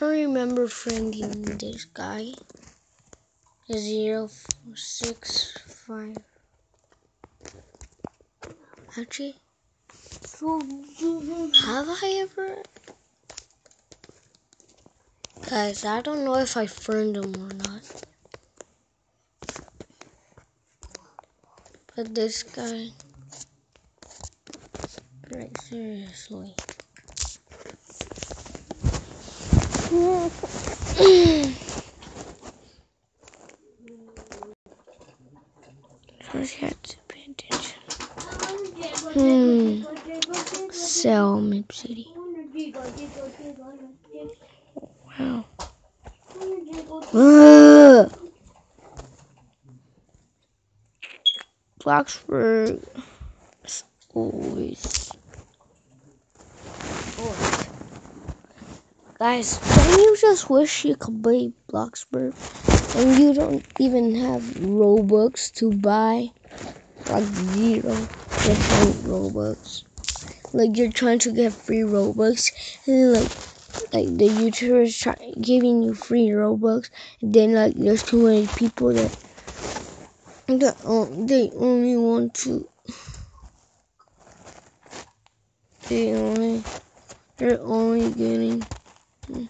I remember friending this guy. Zero six five. Actually, have I ever? Guys, I don't know if I friend him or not. But this guy, like seriously. To pay attention. Hmm. Sell MeepCity. Wow. Bloxburg is always. always- Guys, don't you just wish you could play Bloxburg and you don't even have Robux to buy? Like zero different Robux. Like you're trying to get free Robux and like like the YouTuber is try- giving you free Robux and then like there's too many people that that um, they only want to they only they're only getting hmm,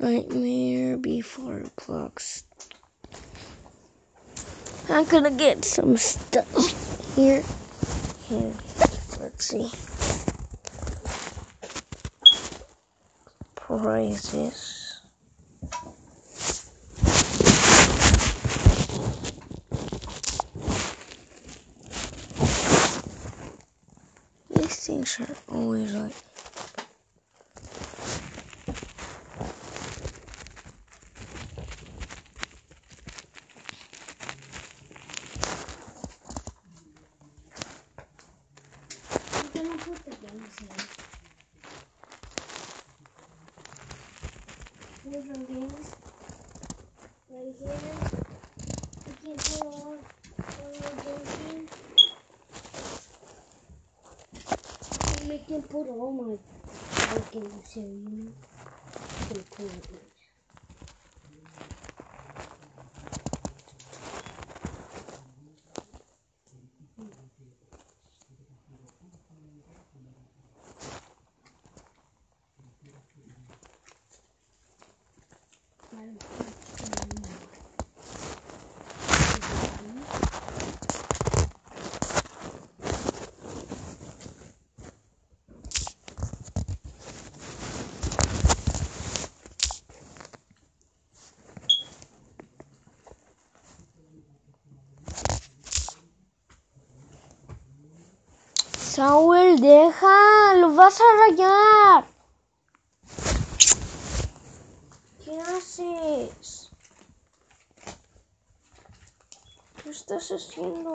Nightmare before clocks. I'm gonna get some stuff here. Here, let's see. Prices. These things are always like. I'm put in. Here's some games. Right here. You can put all, all your games in. We can put all my, games here, you know. Pretty cool. games. Saúl, deja, lo vas a rayar. ¿Qué haces? ¿Qué estás haciendo?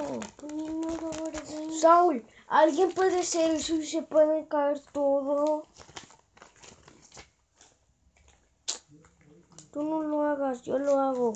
Saúl, alguien puede ser eso y se puede caer todo. Tú no lo hagas, yo lo hago.